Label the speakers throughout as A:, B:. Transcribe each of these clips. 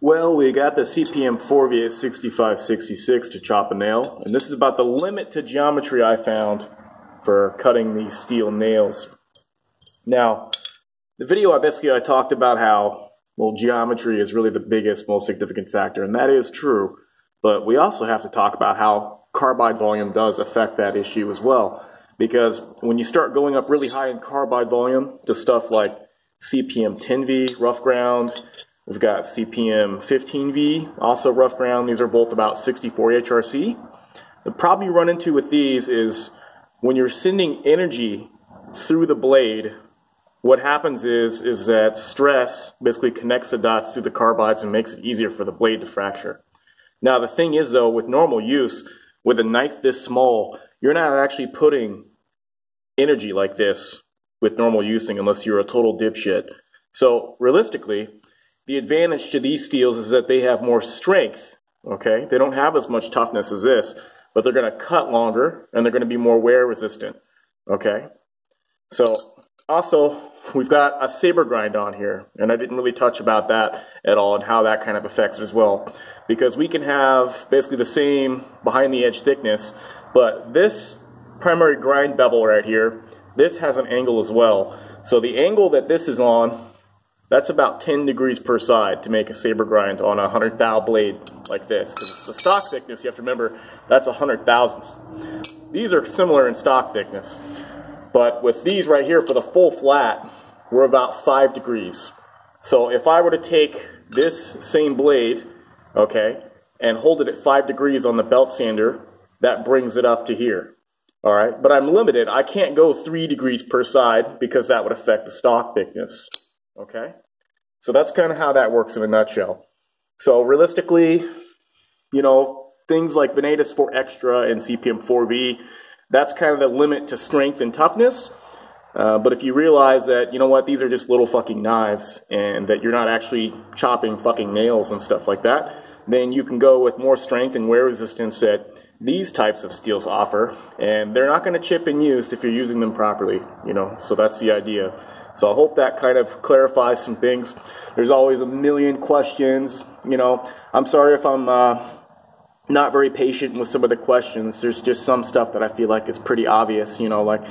A: Well, we got the CPM 4V at 6566 to chop a nail, and this is about the limit to geometry I found for cutting these steel nails. Now, the video I basically I talked about how well geometry is really the biggest, most significant factor, and that is true. But we also have to talk about how carbide volume does affect that issue as well. Because when you start going up really high in carbide volume to stuff like CPM 10V, rough ground, We've got CPM 15V, also rough ground. These are both about 64 HRC. The problem you run into with these is when you're sending energy through the blade, what happens is, is that stress basically connects the dots through the carbides and makes it easier for the blade to fracture. Now the thing is though, with normal use, with a knife this small, you're not actually putting energy like this with normal using unless you're a total dipshit. So realistically, the advantage to these steels is that they have more strength, okay? They don't have as much toughness as this, but they're going to cut longer and they're going to be more wear resistant, okay? So also, we've got a saber grind on here, and I didn't really touch about that at all and how that kind of affects it as well. Because we can have basically the same behind the edge thickness, but this primary grind bevel right here, this has an angle as well. So the angle that this is on that's about 10 degrees per side to make a saber grind on a 100 thou blade like this. Because the stock thickness, you have to remember, that's 100 thousandths. These are similar in stock thickness. But with these right here for the full flat, we're about 5 degrees. So if I were to take this same blade, okay, and hold it at 5 degrees on the belt sander, that brings it up to here. All right, but I'm limited. I can't go 3 degrees per side because that would affect the stock thickness. Okay? So that's kind of how that works in a nutshell. So realistically, you know, things like Vanadis 4 Extra and CPM 4V, that's kind of the limit to strength and toughness. Uh, but if you realize that, you know what, these are just little fucking knives and that you're not actually chopping fucking nails and stuff like that, then you can go with more strength and wear resistance that these types of steels offer. And they're not going to chip in use if you're using them properly, you know, so that's the idea. So I hope that kind of clarifies some things. There's always a million questions. You know, I'm sorry if I'm uh, not very patient with some of the questions. There's just some stuff that I feel like is pretty obvious. You know, like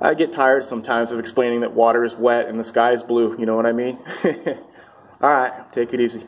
A: I get tired sometimes of explaining that water is wet and the sky is blue. You know what I mean? All right, take it easy.